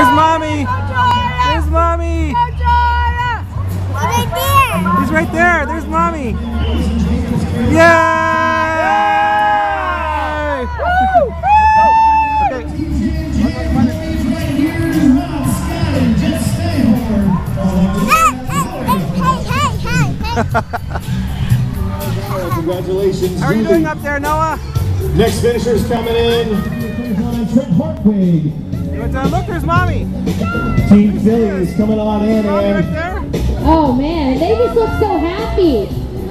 There's mommy. There's mommy. Right there. He's right there. There's mommy. Yay! Hey, hey, hey, hey. Congratulations. How are you doing up there, Noah? Next finisher's coming in. Trent Hartwig. You went down. Uh, look, there's mommy. Team Phillies coming on in. Mommy right there. Oh man, they just look so happy.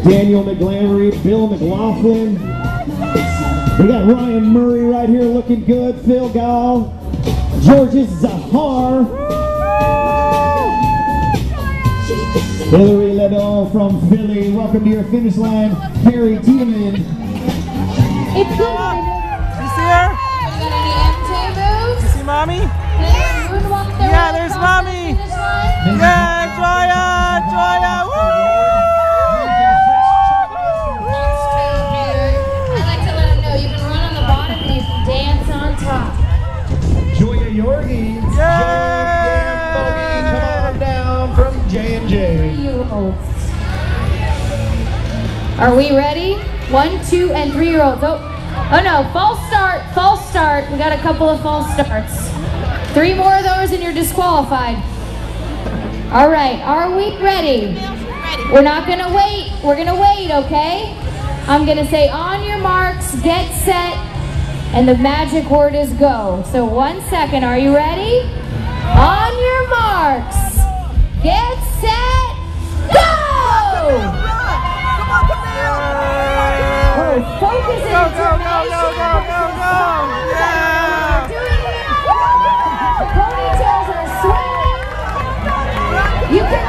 Daniel McGlamory, Bill McLaughlin. We got Ryan Murray right here looking good. Phil Gall. Georges Zahar. Hillary Ledall from Philly. Welcome to your finish line. Carrie Tiedemann. It's good. Mommy? Moonwalk Yeah, there's mommy. Yeah, Joyia, Joyia, I like to let them know you can run on the bottom and you can dance on top. Joyia Yorgey. Boogie, come on down from J&J. Are we ready? One, two, and three-year-olds. Oh, oh no, false start, false start. We got a couple of false starts. Three more of those and you're disqualified. All right, are we ready? We're not gonna wait. We're gonna wait, okay? I'm gonna say on your marks, get set, and the magic word is go. So one second, are you ready? On Go, go, go, go, go, go. Yeah. Ponytails are swinging. You can